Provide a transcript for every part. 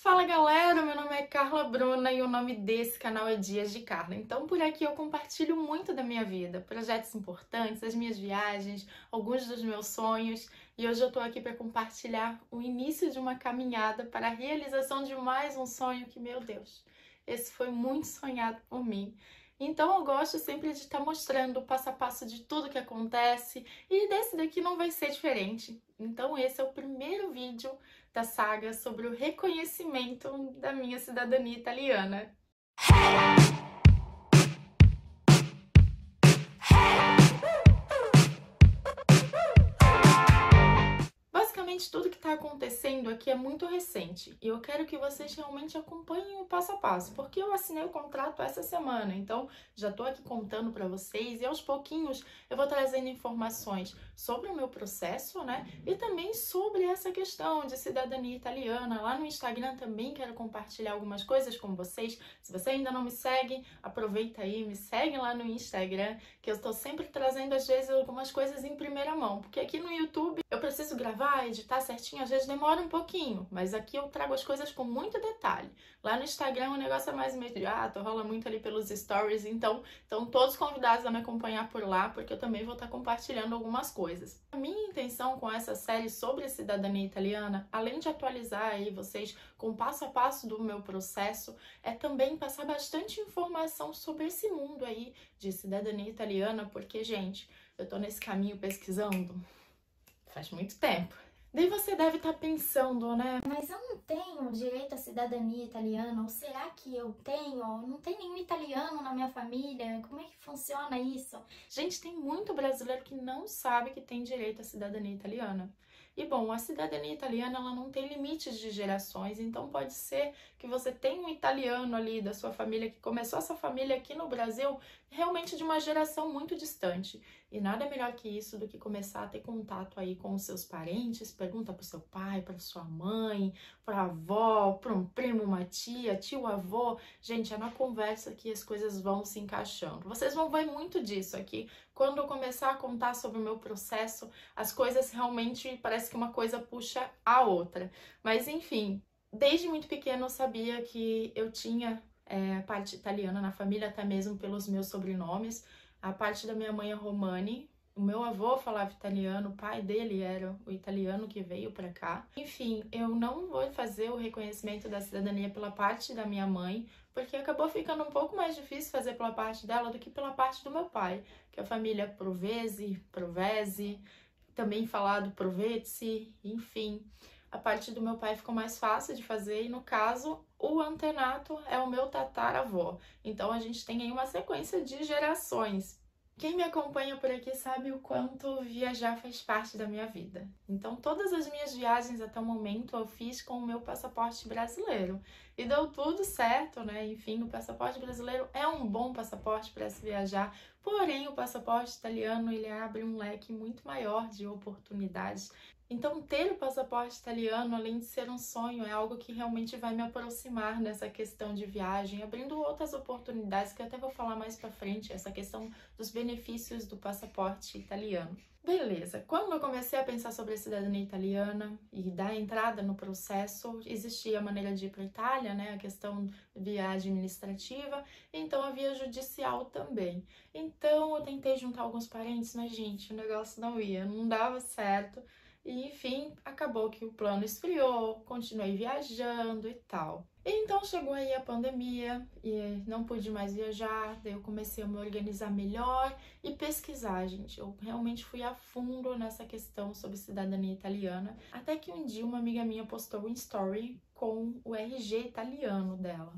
Fala galera, meu nome é Carla Bruna e o nome desse canal é Dias de Carla. Então por aqui eu compartilho muito da minha vida, projetos importantes, as minhas viagens, alguns dos meus sonhos e hoje eu tô aqui para compartilhar o início de uma caminhada para a realização de mais um sonho que, meu Deus, esse foi muito sonhado por mim. Então eu gosto sempre de estar tá mostrando o passo a passo de tudo que acontece e desse daqui não vai ser diferente. Então esse é o primeiro vídeo da saga sobre o reconhecimento da minha cidadania italiana. Basicamente, tudo que está acontecendo aqui é muito recente. E eu quero que vocês realmente acompanhem o passo a passo, porque eu assinei o contrato essa semana, então já estou aqui contando para vocês e aos pouquinhos eu vou trazendo informações sobre o meu processo, né? E também sobre essa questão de cidadania italiana. Lá no Instagram também quero compartilhar algumas coisas com vocês. Se você ainda não me segue, aproveita aí, me segue lá no Instagram, que eu estou sempre trazendo às vezes algumas coisas em primeira mão, porque aqui no YouTube eu preciso gravar, editar certinho, às vezes demora um pouquinho, mas aqui eu trago as coisas com muito detalhe. Lá no Instagram o negócio é mais imediato, rola muito ali pelos stories, então estão todos convidados a me acompanhar por lá, porque eu também vou estar compartilhando algumas coisas. A minha intenção com essa série sobre a cidadania italiana, além de atualizar aí vocês com passo a passo do meu processo, é também passar bastante informação sobre esse mundo aí de cidadania italiana, porque, gente, eu tô nesse caminho pesquisando faz muito tempo. Daí você deve estar tá pensando, né? Mas eu não tenho direito à cidadania italiana, ou será que eu tenho? Não tem nenhum italiano na minha família? Como é que funciona isso? Gente, tem muito brasileiro que não sabe que tem direito à cidadania italiana. E bom, a cidadania italiana ela não tem limites de gerações, então pode ser que você tenha um italiano ali da sua família que começou essa família aqui no Brasil realmente de uma geração muito distante. E nada melhor que isso do que começar a ter contato aí com os seus parentes, pergunta para o seu pai, para sua mãe, para avó, para um primo, uma tia, tio, avô. Gente, é na conversa que as coisas vão se encaixando. Vocês vão ver muito disso aqui. Quando eu começar a contar sobre o meu processo, as coisas realmente parece que uma coisa puxa a outra. Mas enfim, desde muito pequeno eu sabia que eu tinha é, parte italiana na família, até mesmo pelos meus sobrenomes. A parte da minha mãe é Romani, o meu avô falava italiano, o pai dele era o italiano que veio para cá. Enfim, eu não vou fazer o reconhecimento da cidadania pela parte da minha mãe, porque acabou ficando um pouco mais difícil fazer pela parte dela do que pela parte do meu pai, que a família Provese, Provese, também falado Provezzi, enfim. A parte do meu pai ficou mais fácil de fazer e no caso o antenato é o meu tataravó. Então a gente tem aí uma sequência de gerações quem me acompanha por aqui sabe o quanto viajar faz parte da minha vida. Então, todas as minhas viagens até o momento eu fiz com o meu passaporte brasileiro. E deu tudo certo, né? Enfim, o passaporte brasileiro é um bom passaporte para se viajar, porém, o passaporte italiano ele abre um leque muito maior de oportunidades então, ter o passaporte italiano, além de ser um sonho, é algo que realmente vai me aproximar nessa questão de viagem, abrindo outras oportunidades que eu até vou falar mais para frente, essa questão dos benefícios do passaporte italiano. Beleza, quando eu comecei a pensar sobre a cidadania italiana e dar entrada no processo, existia a maneira de ir para Itália, né, a questão via administrativa, então a via judicial também. Então eu tentei juntar alguns parentes, mas gente, o negócio não ia, não dava certo. E enfim, acabou que o plano esfriou, continuei viajando e tal. Então chegou aí a pandemia e não pude mais viajar, daí eu comecei a me organizar melhor e pesquisar, gente. Eu realmente fui a fundo nessa questão sobre cidadania italiana, até que um dia uma amiga minha postou um story com o RG italiano dela.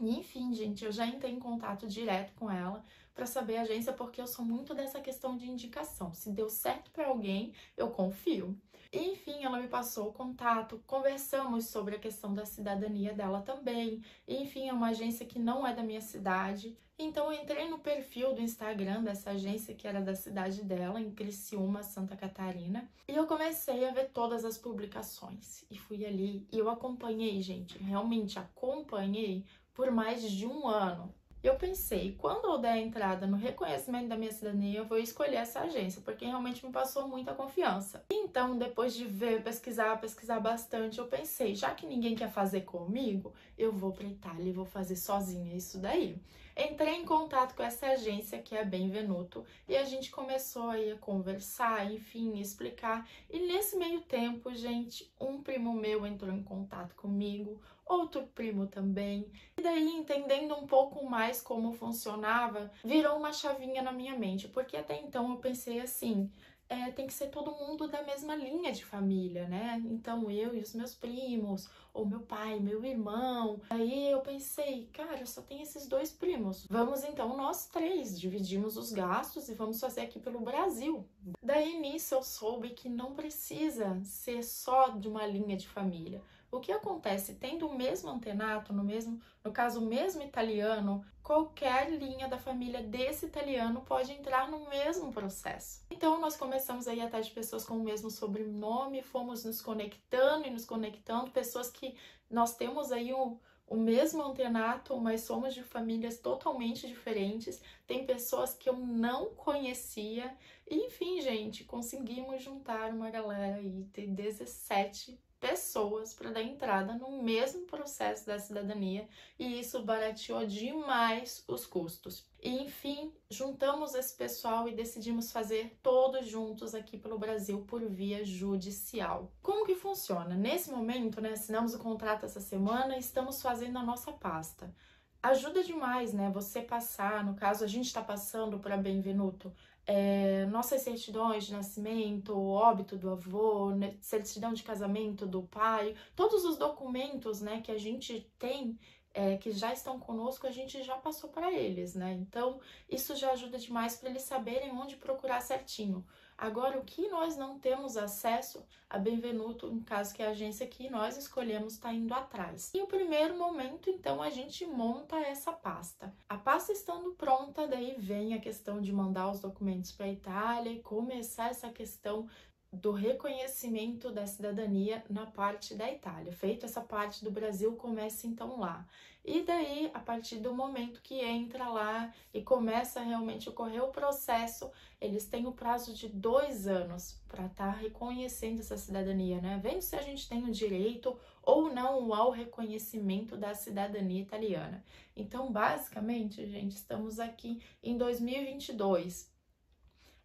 E enfim, gente, eu já entrei em contato direto com ela para saber a agência, porque eu sou muito dessa questão de indicação. Se deu certo para alguém, eu confio. Enfim, ela me passou o contato, conversamos sobre a questão da cidadania dela também. Enfim, é uma agência que não é da minha cidade. Então eu entrei no perfil do Instagram dessa agência que era da cidade dela, em Criciúma, Santa Catarina, e eu comecei a ver todas as publicações. E fui ali e eu acompanhei, gente, realmente acompanhei por mais de um ano. Eu pensei, quando eu der entrada no reconhecimento da minha cidadania, eu vou escolher essa agência, porque realmente me passou muita confiança. Então, depois de ver, pesquisar, pesquisar bastante, eu pensei, já que ninguém quer fazer comigo, eu vou para Itália e vou fazer sozinha isso daí. Entrei em contato com essa agência que é Benvenuto e a gente começou aí a conversar, enfim, explicar. E nesse meio tempo, gente, um primo meu entrou em contato comigo, outro primo também. E daí, entendendo um pouco mais como funcionava, virou uma chavinha na minha mente, porque até então eu pensei assim: é, tem que ser todo mundo da mesma linha de família, né? Então eu e os meus primos, ou meu pai, meu irmão. Aí eu pensei, cara, só tem esses dois primos. Vamos então nós três, dividimos os gastos e vamos fazer aqui pelo Brasil. Daí nisso eu soube que não precisa ser só de uma linha de família. O que acontece tendo o mesmo antenato, no mesmo, no caso o mesmo italiano, qualquer linha da família desse italiano pode entrar no mesmo processo. Então nós começamos aí atrás de pessoas com o mesmo sobrenome, fomos nos conectando e nos conectando, pessoas que nós temos aí o, o mesmo antenato, mas somos de famílias totalmente diferentes. Tem pessoas que eu não conhecia. Enfim, gente, conseguimos juntar uma galera aí, ter 17 pessoas para dar entrada no mesmo processo da cidadania e isso barateou demais os custos. E enfim, juntamos esse pessoal e decidimos fazer todos juntos aqui pelo Brasil por via judicial. Como que funciona? Nesse momento, né, assinamos o contrato essa semana e estamos fazendo a nossa pasta ajuda demais, né? Você passar, no caso, a gente está passando para Benvenuto, é, nossas certidões de nascimento, óbito do avô, né, certidão de casamento do pai, todos os documentos, né, que a gente tem é, que já estão conosco, a gente já passou para eles, né? Então, isso já ajuda demais para eles saberem onde procurar certinho. Agora, o que nós não temos acesso a Benvenuto, no caso que é a agência que nós escolhemos está indo atrás. E o primeiro momento, então, a gente monta essa pasta. A pasta estando pronta, daí vem a questão de mandar os documentos para a Itália e começar essa questão do reconhecimento da cidadania na parte da Itália. Feita essa parte do Brasil, começa então lá. E daí, a partir do momento que entra lá e começa realmente a ocorrer o processo, eles têm o prazo de dois anos para estar tá reconhecendo essa cidadania, né? Vendo se a gente tem o direito ou não ao reconhecimento da cidadania italiana. Então, basicamente, gente, estamos aqui em 2022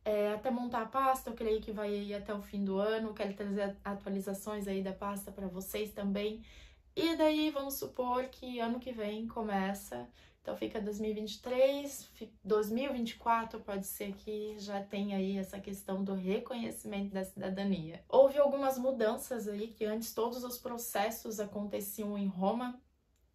é, até montar a pasta, eu creio que vai ir até o fim do ano. Quero trazer atualizações aí da pasta para vocês também. E daí vamos supor que ano que vem começa, então fica 2023, 2024 pode ser que já tenha aí essa questão do reconhecimento da cidadania. Houve algumas mudanças aí que antes todos os processos aconteciam em Roma,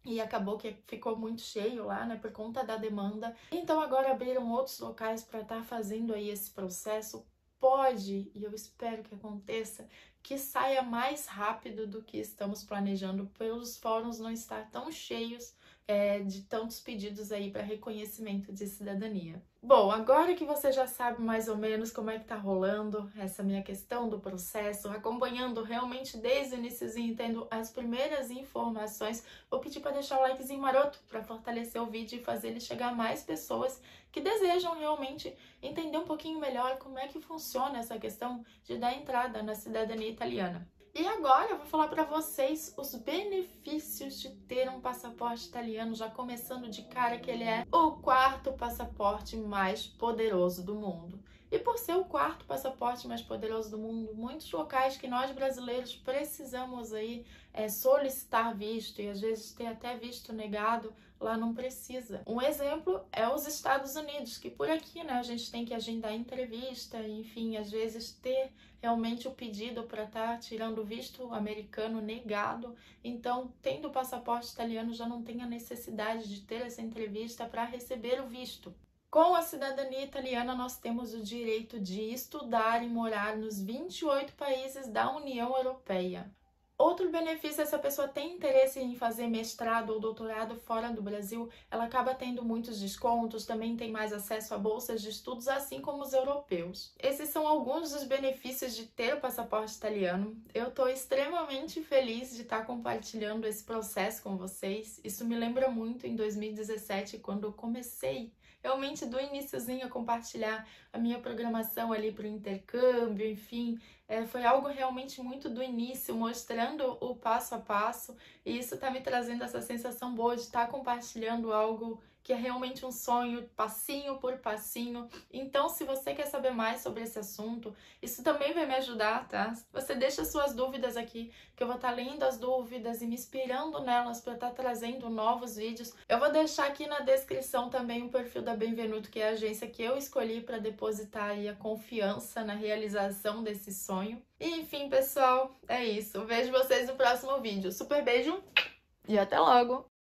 e acabou que ficou muito cheio lá, né, por conta da demanda. Então agora abriram outros locais para estar tá fazendo aí esse processo. Pode, e eu espero que aconteça, que saia mais rápido do que estamos planejando, pelos fóruns não estar tão cheios é, de tantos pedidos aí para reconhecimento de cidadania. Bom, agora que você já sabe mais ou menos como é que tá rolando essa minha questão do processo, acompanhando realmente desde o iníciozinho, tendo as primeiras informações, vou pedir para deixar o likezinho maroto para fortalecer o vídeo e fazer ele chegar a mais pessoas que desejam realmente entender um pouquinho melhor como é que funciona essa questão de dar entrada na cidadania italiana. E agora eu vou falar para vocês os benefícios de ter um passaporte italiano, já começando de cara que ele é o quarto passaporte mais poderoso do mundo. E por ser o quarto passaporte mais poderoso do mundo, muitos locais que nós brasileiros precisamos aí é, solicitar visto e às vezes ter até visto negado, lá não precisa. Um exemplo é os Estados Unidos, que por aqui, né, a gente tem que agendar entrevista, enfim, às vezes ter realmente o pedido para estar tá tirando visto americano negado. Então, tendo o passaporte italiano, já não tem a necessidade de ter essa entrevista para receber o visto. Com a cidadania italiana, nós temos o direito de estudar e morar nos 28 países da União Europeia. Outro benefício, essa pessoa tem interesse em fazer mestrado ou doutorado fora do Brasil, ela acaba tendo muitos descontos, também tem mais acesso a bolsas de estudos, assim como os europeus. Esses são alguns dos benefícios de ter o passaporte italiano. Eu estou extremamente feliz de estar compartilhando esse processo com vocês. Isso me lembra muito em 2017, quando eu comecei realmente do iníciozinho a compartilhar a minha programação ali para o intercâmbio, enfim, é, foi algo realmente muito do início, mostrando o passo a passo, e isso está me trazendo essa sensação boa de estar tá compartilhando algo que é realmente um sonho, passinho por passinho. Então, se você quer saber mais sobre esse assunto, isso também vai me ajudar, tá? Você deixa suas dúvidas aqui, que eu vou estar tá lendo as dúvidas e me inspirando nelas para estar tá trazendo novos vídeos. Eu vou deixar aqui na descrição também o perfil da Benvenuto, que é a agência que eu escolhi para depositar aí a confiança na realização desse sonho. E, enfim, pessoal, é isso. Vejo vocês no próximo vídeo. Super beijo e até logo!